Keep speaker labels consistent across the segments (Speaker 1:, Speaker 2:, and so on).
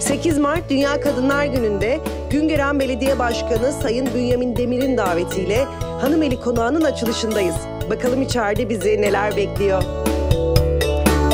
Speaker 1: ...8 Mart Dünya Kadınlar Günü'nde Güngören Belediye Başkanı Sayın Bünyamin Demir'in davetiyle Hanımeli Konağı'nın açılışındayız. Bakalım içeride bizi neler bekliyor.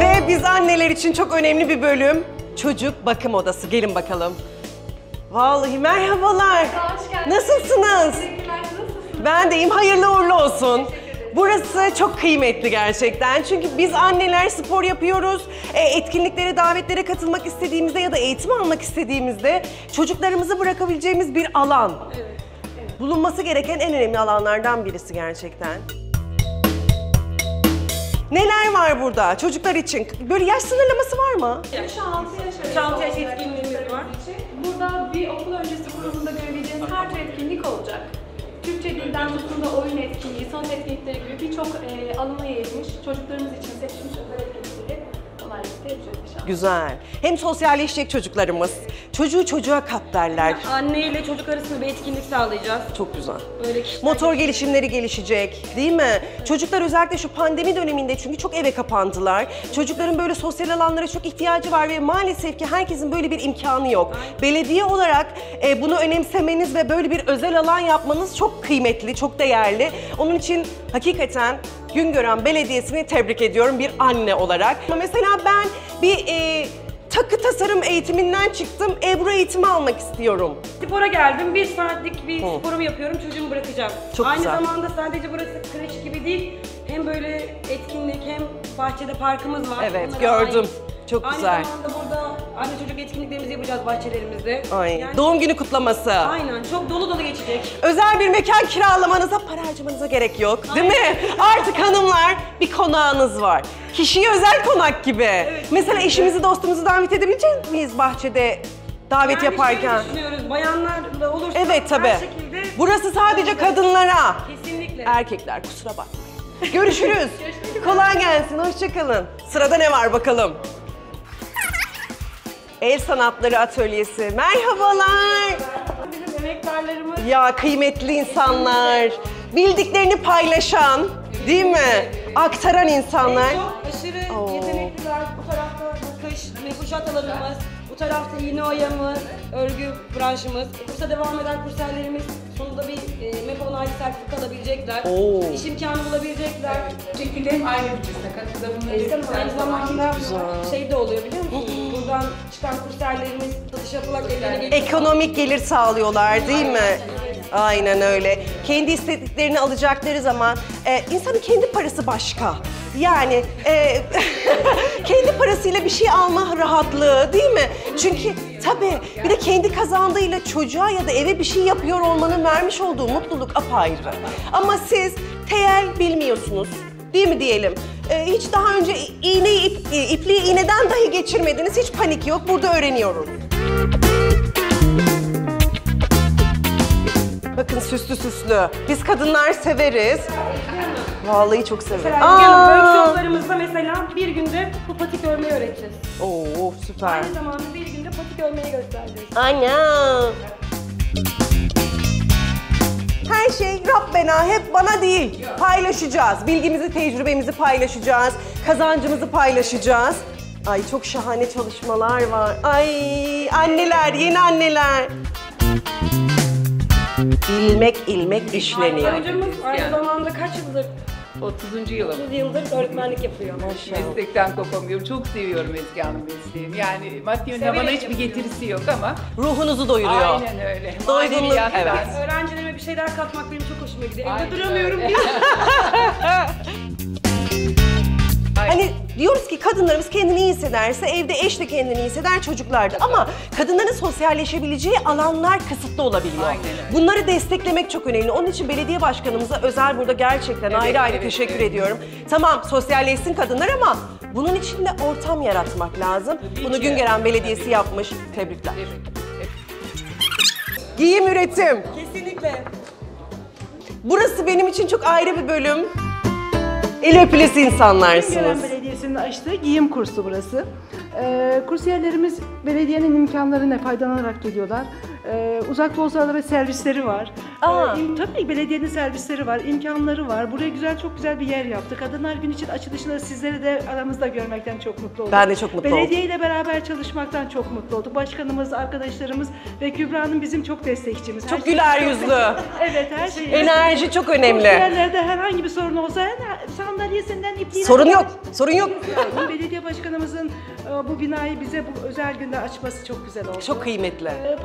Speaker 1: Ve biz anneler için çok önemli bir bölüm. Çocuk bakım odası. Gelin bakalım. Vallahi merhabalar.
Speaker 2: Hoş geldiniz.
Speaker 1: Nasılsınız?
Speaker 2: Nasılsınız?
Speaker 1: Ben deyim hayırlı uğurlu olsun. Burası çok kıymetli gerçekten. Çünkü biz anneler spor yapıyoruz. E, etkinliklere, davetlere katılmak istediğimizde ya da eğitim almak istediğimizde çocuklarımızı bırakabileceğimiz bir alan. Bulunması gereken en önemli alanlardan birisi gerçekten. Neler var burada çocuklar için? Böyle yaş sınırlaması var mı?
Speaker 2: Yaş 6 yaş arası.
Speaker 3: 6 yaş etkinliğimiz var.
Speaker 2: için. Burada bir okul öncesi Dilden tutun da oyun etkinliği, sanat etkinlikleri gibi birçok e, alana yayılmış çocuklarımız için seçilmiş özel etkinlikleri kolaylıkla yapacağız inşallah.
Speaker 1: Güzel. Hem sosyalleşecek çocuklarımız. Çocuğu çocuğa kat derler.
Speaker 3: Anne ile çocuk arasında bir etkinlik sağlayacağız.
Speaker 1: Çok güzel.
Speaker 3: Böyle kişiler
Speaker 1: Motor gelişimleri gelişecek değil mi? Çocuklar özellikle şu pandemi döneminde çünkü çok eve kapandılar. Çocukların böyle sosyal alanlara çok ihtiyacı var ve maalesef ki herkesin böyle bir imkanı yok. Belediye olarak e, bunu önemsemeniz ve böyle bir özel alan yapmanız çok kıymetli, çok değerli. Onun için hakikaten Güngören Belediyesi'ni tebrik ediyorum bir anne olarak. Mesela ben bir e, takı tasarım eğitiminden çıktım. Ebru eğitimi almak istiyorum.
Speaker 3: Spora geldim. Bir saatlik bir sporumu yapıyorum. Çocuğumu bırakacağım.
Speaker 1: Çok
Speaker 3: Aynı
Speaker 1: güzel.
Speaker 3: zamanda sadece burası kreş gibi değil. Hem böyle etkinlik hem bahçede parkımız var.
Speaker 1: Evet,
Speaker 3: Onlara
Speaker 1: gördüm.
Speaker 3: ait.
Speaker 1: Çok
Speaker 3: Aynı
Speaker 1: güzel.
Speaker 3: zamanda burada anne çocuk etkinliklerimizi yapacağız bahçelerimizde.
Speaker 1: Ay,
Speaker 3: Yani-
Speaker 1: doğum günü kutlaması.
Speaker 3: Aynen. Çok dolu dolu geçecek.
Speaker 1: Özel bir mekan kiralamanıza, para harcamanıza gerek yok. Değil mi? Artık hanımlar bir konağınız var. Kişiye özel konak gibi. Mesela eşimizi, dostumuzu davet edebilecek miyiz bahçede davet
Speaker 3: Yani
Speaker 1: yaparken?
Speaker 3: şöyle düşünüyoruz. Bayanlarla olursa
Speaker 1: Evet tabii.
Speaker 3: her şekilde
Speaker 1: Burası sadece kadınlara.
Speaker 3: kesinlikle.
Speaker 1: Erkekler kusura bakmayın. Görüşürüz. Kolay gelsin, hoşçakalın. Sırada ne var bakalım? El Sanatları Atölyesi. Merhabalar.
Speaker 3: Bizim emektarlarımız
Speaker 1: Ya kıymetli insanlar, bildiklerini paylaşan, değil mi? Aktaran insanlar.
Speaker 3: Çok aşırı
Speaker 1: Oo.
Speaker 3: yetenekliler. Bu tarafta nakış, mefuşat alanımız, bu tarafta yine oyamız, örgü branşımız. Kursa devam eden kurserlerimiz sonunda bir e, MEP onaylı sertifika alabilecekler.
Speaker 1: Oo.
Speaker 3: İş imkanı bulabilecekler.
Speaker 4: şekilde hep aynı bütçesine katkıda bulunabilirsiniz.
Speaker 3: Aynı zamanda şey de oluyor biliyor musunuz? Buradan çıkan kurserlerimiz satış ellerine geçiyor.
Speaker 1: Ekonomik gelir sağlıyorlar değil mi? Aynen öyle. Kendi istediklerini alacakları zaman e, insanın kendi parası başka. Yani e, kendi parasıyla bir şey alma rahatlığı değil mi? Çünkü tabii bir de kendi kazandığıyla çocuğa ya da eve bir şey yapıyor olmanın vermiş olduğu mutluluk apayrı. Ama siz teyel bilmiyorsunuz. Değil mi diyelim? E, hiç daha önce iğneyi, ip, ipliği iğneden dahi geçirmediniz. Hiç panik yok. Burada öğreniyoruz. Bakın süslü süslü. Biz kadınlar severiz. Vallahi çok severiz.
Speaker 3: Mesela gelin workshoplarımızda mesela bir günde bu patik örmeyi öğreteceğiz.
Speaker 1: Oo süper.
Speaker 3: Aynı zamanda bir günde patik örmeyi göstereceğiz.
Speaker 1: Ana. Her şey Rabbena hep bana değil. Paylaşacağız. Bilgimizi, tecrübemizi paylaşacağız. Kazancımızı paylaşacağız. Ay çok şahane çalışmalar var. Ay anneler, yeni anneler. İlmek ilmek işleniyor.
Speaker 3: Hocamız aynı zamanda kaç yıldır,
Speaker 4: 30. yılım.
Speaker 3: 30 yıldır öğretmenlik yapıyor.
Speaker 4: Meslekten kopamıyorum. Çok seviyorum Ezgi Hanım mesleğimi. Yani maddi yönden bana hiçbir
Speaker 3: yapıyorsunuz.
Speaker 4: getirisi yok ama
Speaker 1: Ruhunuzu doyuruyor.
Speaker 4: aynen öyle.
Speaker 1: Doygunluk, evet.
Speaker 3: Öğrencilerime bir şeyler katmak benim çok hoşuma gidiyor. Evde duramıyorum diye.
Speaker 1: Hani diyoruz ki kadınlarımız kendini iyi hissederse evde eş de kendini iyi hisseder çocuklar da. Ama kadınların sosyalleşebileceği alanlar kısıtlı olabiliyor.
Speaker 4: Aynen öyle.
Speaker 1: Bunları desteklemek çok önemli. Onun için belediye başkanımıza özel burada gerçekten
Speaker 4: Evet,
Speaker 1: ayrı ayrı
Speaker 4: evet,
Speaker 1: teşekkür
Speaker 4: evet.
Speaker 1: ediyorum. Tamam sosyalleşsin kadınlar ama bunun için de ortam yaratmak lazım. Bunu
Speaker 4: ki.
Speaker 1: Güngören Belediyesi yapmış. Tebrikler. Giyim üretim.
Speaker 3: Kesinlikle.
Speaker 1: Burası benim için çok ayrı bir bölüm. El öpülesi insanlarsınız.
Speaker 5: Güngören Belediyesi'nin açtığı giyim kursu burası. Ee, kursiyerlerimiz belediyenin imkanlarına faydalanarak geliyorlar. Ee, uzak ve servisleri var.
Speaker 1: Aa.
Speaker 5: Ee, im- tabii belediyenin servisleri var, imkanları var. Buraya güzel çok güzel bir yer yaptı. Kadınlar Günü için açılışında sizleri de aramızda görmekten çok mutlu olduk.
Speaker 1: Ben de çok mutlu oldum.
Speaker 5: Belediye ile beraber çalışmaktan çok mutlu olduk. Başkanımız, arkadaşlarımız ve Kübra'nın bizim çok destekçimiz. Her
Speaker 1: Çok
Speaker 5: şey-
Speaker 1: güler yüzlü.
Speaker 5: Evet her şey.
Speaker 1: Enerji çok önemli.
Speaker 5: Yerlerde herhangi bir sorun olsa her- sandalyesinden ipliğine
Speaker 1: Sorun yok, sorun yok.
Speaker 5: Yani Belediye başkanımızın e, bu binayı bize bu özel günde açması çok güzel oldu.
Speaker 1: Çok kıymetli.
Speaker 5: E,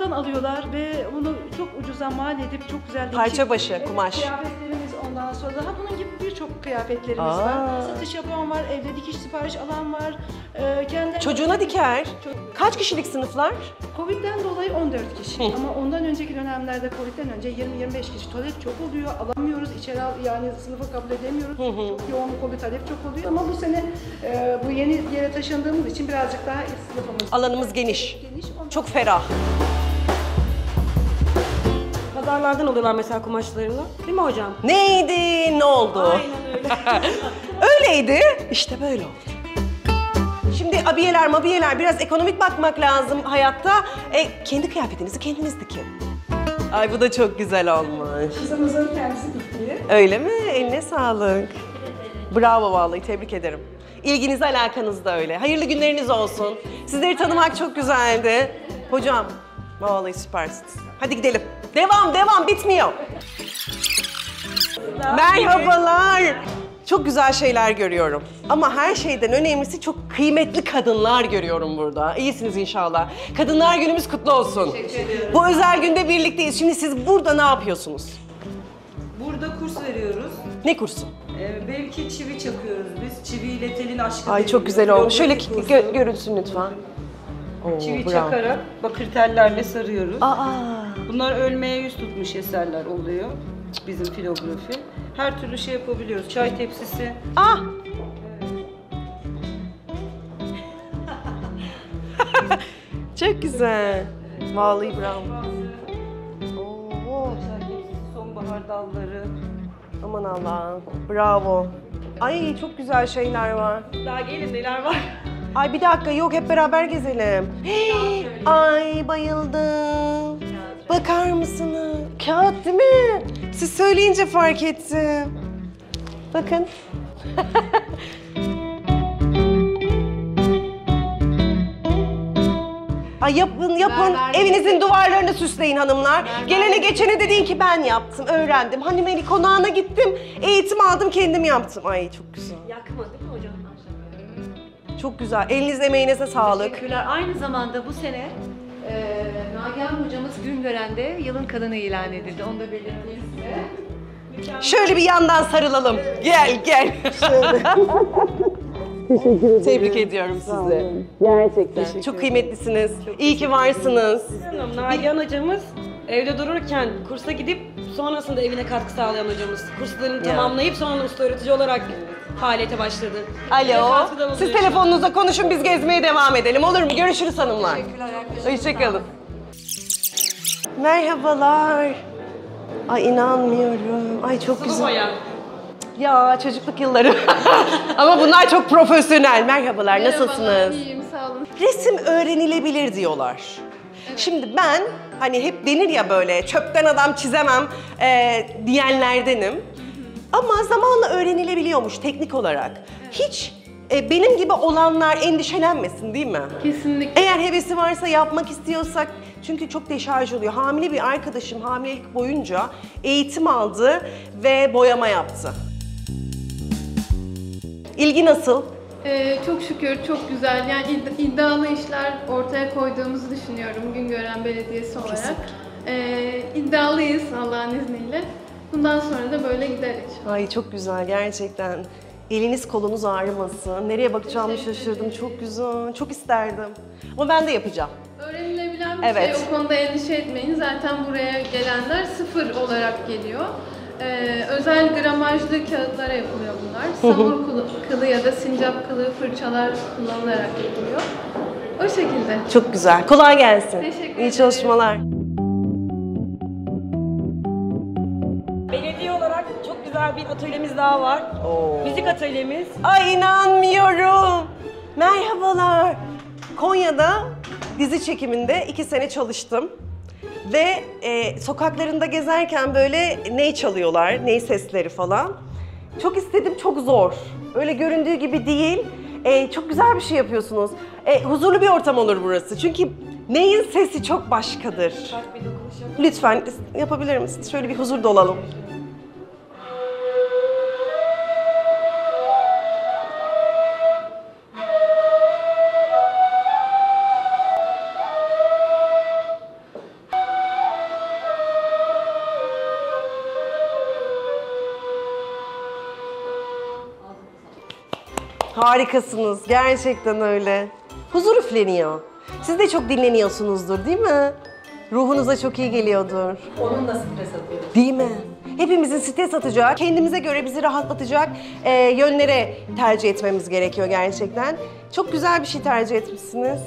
Speaker 5: Pazarlardan alıyorlar ve bunu çok ucuza mal edip çok güzel
Speaker 1: Parça başı,
Speaker 5: Evet,
Speaker 1: kumaş.
Speaker 5: Kıyafetlerimiz ondan sonra daha bunun gibi birçok kıyafetlerimiz
Speaker 1: Aa.
Speaker 5: var. Satış yapan var, evde dikiş sipariş alan var. E, kendi
Speaker 1: Çocuğuna diker. Kaç kişilik sınıflar?
Speaker 5: Covid'den dolayı 14 kişi ama ondan önceki dönemlerde Covid'den önce 20-25 kişi talep çok oluyor alamıyoruz içeri al, yani sınıfa kabul edemiyoruz çok yoğunluk oluyor talep çok oluyor ama bu sene e, bu yeni yere taşındığımız için birazcık daha sınıfımız
Speaker 1: Alanımız geniş.
Speaker 5: geniş Ondan
Speaker 1: Çok ferah.
Speaker 3: Pazarlardan alıyorlar mesela kumaşlarını. Değil mi hocam?
Speaker 1: Neydi, ne oldu?
Speaker 3: Aynen öyle.
Speaker 1: Öyleydi, işte böyle oldu. Şimdi abiyeler mabiyeler biraz ekonomik bakmak lazım hayatta. E, kendi kıyafetinizi kendiniz dikin. Ay bu da çok güzel olmuş.
Speaker 5: Kızımızın kendisi diktiği.
Speaker 1: Öyle mi? Eline sağlık. Bravo vallahi tebrik ederim. İlginiz alakanız da öyle. Hayırlı günleriniz olsun. Sizleri tanımak çok güzeldi. Hocam vallahi süpersiniz. Hadi gidelim. Devam devam bitmiyor. Merhabalar. Çok güzel şeyler görüyorum. Ama her şeyden önemlisi çok kıymetli kadınlar görüyorum burada. İyisiniz inşallah. Kadınlar günümüz kutlu olsun. Bu özel günde birlikteyiz. Şimdi siz burada ne yapıyorsunuz?
Speaker 3: Burada kurs veriyoruz.
Speaker 1: Ne kursu?
Speaker 3: Ee, belki çivi çakıyoruz biz. Çiviyle telin aşkı.
Speaker 1: Ay çok güzel olmuş. Şöyle
Speaker 3: kursu.
Speaker 1: gö- görünsün lütfen. Oo,
Speaker 3: Çivi
Speaker 1: bravo.
Speaker 3: çakarak bakır tellerle sarıyoruz.
Speaker 1: Aa,
Speaker 3: Bunlar ölmeye yüz tutmuş eserler oluyor. Bizim filografi. Her türlü şey yapabiliyoruz. Çay tepsisi.
Speaker 1: ah. çok güzel. Vallahi bravo. Oo,
Speaker 3: Çay tepsisi, sonbahar dalları.
Speaker 1: aman Allah'ım. Bravo. Ay çok güzel şeyler var.
Speaker 3: Daha gelin neler var.
Speaker 1: Ay bir dakika yok hep beraber gezelim. Ay bayıldım. Bakar mısınız? Kağıt değil mi? Siz söyleyince fark ettim. Bakın. Ay yapın yapın. Evinizin duvarlarını süsleyin hanımlar. Gelene geçene dediğin ki ben yaptım, öğrendim. Hani Melik konağına gittim, eğitim aldım, kendim yaptım. Ay çok güzel.
Speaker 3: Yakma değil mi hocam?
Speaker 1: Çok güzel. Elinize emeğinize sağlık.
Speaker 6: Teşekkürler. Aynı zamanda bu sene e, Nagihan hocamız Güngören'de yılın kadını ilan edildi. Onu da belirteyim size.
Speaker 1: Şöyle bir yandan sarılalım. Gel gel. Tebrik ediyorum sizi. Gerçekten. Çok kıymetlisiniz. İyi ki varsınız.
Speaker 3: Hanım, Nagihan hocamız evde dururken kursa gidip sonrasında evine katkı sağlayan hocamız. Kurslarını tamamlayıp sonra usta öğretici olarak faaliyete başladı.
Speaker 1: Alo. Siz telefonunuza konuşun biz gezmeye devam edelim. Olur mu? Görüşürüz hanımlar. Hoşçakalın. Merhabalar. Ay inanmıyorum. Ay çok güzel.
Speaker 3: bayan.
Speaker 1: Ya çocukluk yılları. Ama bunlar çok profesyonel. Merhabalar, nasılsınız?
Speaker 2: İyiyim, sağ olun.
Speaker 1: Resim öğrenilebilir diyorlar. Şimdi ben hani hep denir ya böyle çöpten adam çizemem e, diyenlerdenim. Ama zamanla öğrenilebiliyormuş teknik olarak. Hiç e, benim gibi olanlar endişelenmesin değil mi?
Speaker 2: Kesinlikle.
Speaker 1: Eğer hevesi varsa yapmak istiyorsak çünkü çok deşarj oluyor. Hamile bir arkadaşım hamilelik boyunca eğitim aldı ve boyama yaptı. İlgi nasıl?
Speaker 2: Ee, çok şükür çok güzel. Yani id- iddialı işler ortaya koyduğumuzu düşünüyorum Güngören Belediyesi olarak. Ee, iddialıyız Allah'ın izniyle. Bundan sonra da böyle gideriz.
Speaker 1: Ay çok güzel gerçekten. Eliniz kolunuz ağrımasın. Nereye bakacağımı şaşırdım. Çok güzel. Çok isterdim. Ama ben de yapacağım.
Speaker 2: Bir
Speaker 1: Evet.
Speaker 2: şey. O konuda endişe etmeyin. Zaten buraya gelenler sıfır olarak geliyor. Ee, özel gramajlı kağıtlara yapılıyor bunlar. Samur kılı, kılı ya da sincap kılı fırçalar kullanılarak yapılıyor. O şekilde.
Speaker 1: Çok güzel. Kolay gelsin.
Speaker 2: Teşekkür
Speaker 1: İyi
Speaker 2: ederim.
Speaker 1: çalışmalar.
Speaker 3: Belediye olarak çok güzel bir atölyemiz daha var.
Speaker 1: Oo.
Speaker 3: Müzik atölyemiz.
Speaker 1: Ay inanmıyorum. Merhabalar. Konya'da dizi çekiminde iki sene çalıştım. Ve e, sokaklarında gezerken böyle ney çalıyorlar, ney sesleri falan. Çok istedim, çok zor. Öyle göründüğü gibi değil. E, çok güzel bir şey yapıyorsunuz. E, huzurlu bir ortam olur burası. Çünkü neyin sesi çok başkadır. Lütfen yapabilir misiniz? Şöyle bir huzur dolalım. Harikasınız. Gerçekten öyle. Huzur üfleniyor. Siz de çok dinleniyorsunuzdur değil mi? Ruhunuza çok iyi geliyordur.
Speaker 6: Onunla stres atıyoruz.
Speaker 1: Değil mi? Hepimizin stres atacak, kendimize göre bizi rahatlatacak e, yönlere tercih etmemiz gerekiyor gerçekten. Çok güzel bir şey tercih etmişsiniz.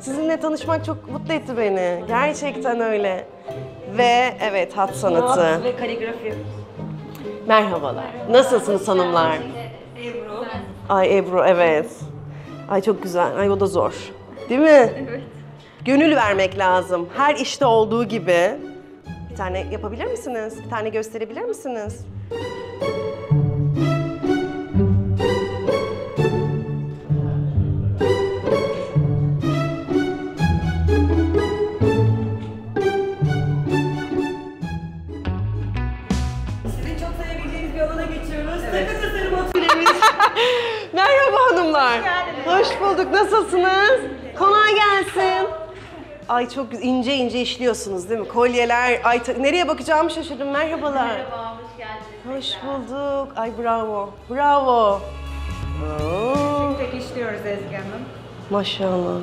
Speaker 1: Sizinle tanışmak çok mutlu etti beni. Gerçekten öyle. Ve evet hat sanatı.
Speaker 3: Sanat ve kaligrafi.
Speaker 1: Merhabalar. Nasılsınız hanımlar? Ay Ebru evet. Ay çok güzel. Ay o da zor. Değil mi? Evet. Gönül vermek lazım. Her işte olduğu gibi. Bir tane yapabilir misiniz? Bir tane gösterebilir misiniz? Merhaba hanımlar. Hoş bulduk. Nasılsınız? Kolay gelsin. Ay çok ince ince işliyorsunuz değil mi? Kolyeler, ay nereye bakacağımı şaşırdım. Merhabalar.
Speaker 6: Merhaba, hoş geldiniz.
Speaker 1: Hoş bulduk. Ay bravo. Bravo. Oo,
Speaker 7: Tek işliyoruz Ezgi Hanım.
Speaker 1: maşallah.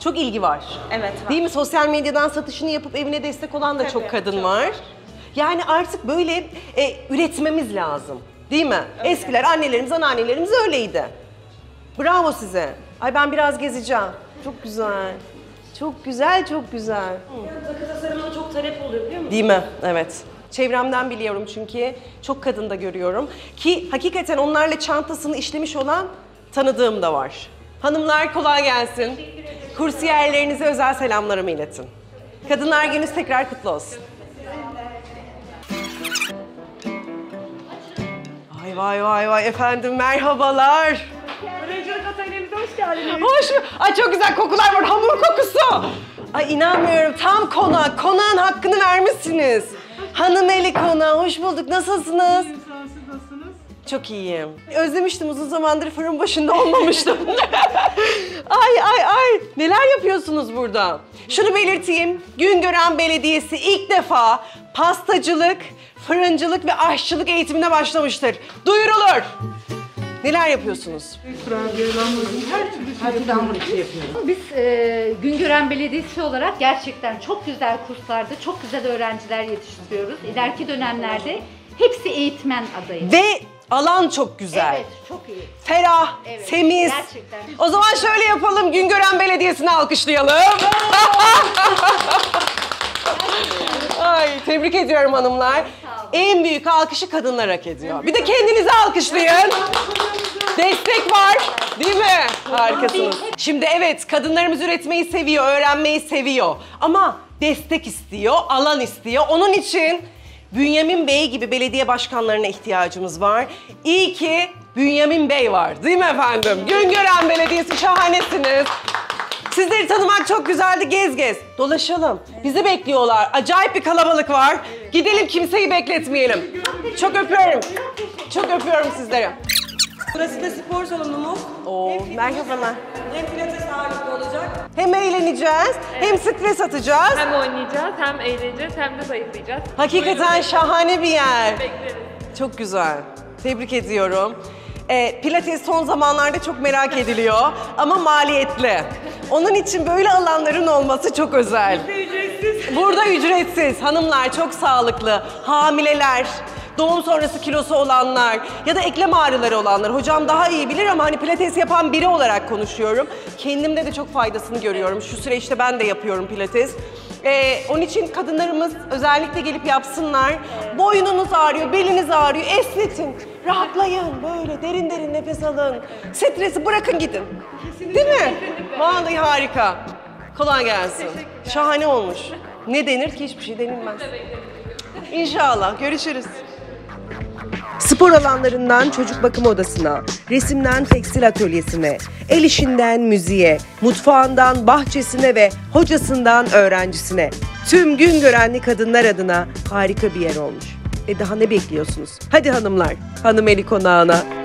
Speaker 1: Çok ilgi var.
Speaker 7: Evet var.
Speaker 1: Değil mi? Sosyal medyadan satışını yapıp evine destek olan da çok kadın var. Yani artık böyle e, üretmemiz lazım. Değil mi? Eskiler annelerimiz, anneannelerimiz öyleydi. Bravo size. Ay ben biraz gezeceğim. Çok güzel. Çok güzel, çok güzel.
Speaker 3: Takı tasarımına çok talep oluyor biliyor musun?
Speaker 1: Değil mi? Evet. Çevremden biliyorum çünkü çok kadın da görüyorum. Ki hakikaten onlarla çantasını işlemiş olan tanıdığım da var. Hanımlar kolay gelsin. Kursiyerlerinize özel selamlarımı iletin. Kadınlar Gününüz tekrar kutlu olsun. Vay vay vay vay efendim merhabalar.
Speaker 3: Öğrencilik atölyemize hoş geldiniz.
Speaker 1: Hoş. Ay çok güzel kokular var. Hamur kokusu. Ay inanmıyorum. Tam konak. Konağın hakkını vermişsiniz. Hanım eli konağı. Hoş bulduk. Nasılsınız? Çok iyiyim. Özlemiştim uzun zamandır fırın başında olmamıştım. ay ay ay. Neler yapıyorsunuz burada? Şunu belirteyim. Güngören Belediyesi ilk defa pastacılık, fırıncılık ve aşçılık eğitimine başlamıştır. Duyurulur. Neler yapıyorsunuz?
Speaker 8: Biz e, Güngören Belediyesi olarak gerçekten çok güzel kurslarda çok güzel öğrenciler yetiştiriyoruz. İleriki dönemlerde hepsi eğitmen adayı.
Speaker 1: Ve alan çok güzel.
Speaker 8: Evet, çok iyi.
Speaker 1: Ferah,
Speaker 8: Evet,
Speaker 1: temiz.
Speaker 8: gerçekten.
Speaker 1: O zaman şöyle yapalım. Güngören Belediyesi'ni alkışlayalım. Ay tebrik ediyorum hanımlar. En büyük alkışı kadınlar hak ediyor. Bir de kendinizi alkışlayın. Destek var. Değil mi? Harikasınız. Şimdi evet kadınlarımız üretmeyi seviyor, öğrenmeyi seviyor. Ama destek istiyor, alan istiyor. Onun için Bünyamin Bey gibi belediye başkanlarına ihtiyacımız var. İyi ki Bünyamin Bey var. Değil mi efendim? Güngören Belediyesi şahanesiniz. Sizleri tanımak çok güzeldi. Gez gez. Dolaşalım. Bizi bekliyorlar. Acayip bir kalabalık var. Gidelim kimseyi bekletmeyelim. Çok öpüyorum. Çok öpüyorum sizleri.
Speaker 3: Burası da spor salonumuz.
Speaker 1: Oo, merhabalar.
Speaker 3: Hem pilates ağırlıklı olacak.
Speaker 1: Hem eğleneceğiz, hem stres atacağız.
Speaker 9: Hem oynayacağız, hem eğleneceğiz, hem de zayıflayacağız.
Speaker 1: Hakikaten şahane bir yer.
Speaker 9: Bekleriz.
Speaker 1: Çok güzel. Tebrik ediyorum. Ee, Pilates son zamanlarda çok merak ediliyor ama maliyetli. Onun için böyle alanların olması çok özel. Burada ücretsiz. Hanımlar çok sağlıklı. Hamileler, doğum sonrası kilosu olanlar ya da eklem ağrıları olanlar. Hocam daha iyi bilir ama hani pilates yapan biri olarak konuşuyorum. Kendimde de çok faydasını görüyorum. Şu süreçte ben de yapıyorum pilates. Ee, onun için kadınlarımız özellikle gelip yapsınlar. Boynunuz ağrıyor, beliniz ağrıyor. Esnetin, rahatlayın. Böyle derin derin nefes alın. Stresi bırakın gidin. Değil mi? Vallahi harika. Kolay gelsin. Şahane olmuş. Ne denir ki hiçbir şey denilmez. İnşallah görüşürüz. Spor alanlarından çocuk bakım odasına, resimden tekstil atölyesine, el işinden müziğe, mutfağından bahçesine ve hocasından öğrencisine tüm gün görenli kadınlar adına harika bir yer olmuş. E daha ne bekliyorsunuz? Hadi hanımlar, hanım eli konağına.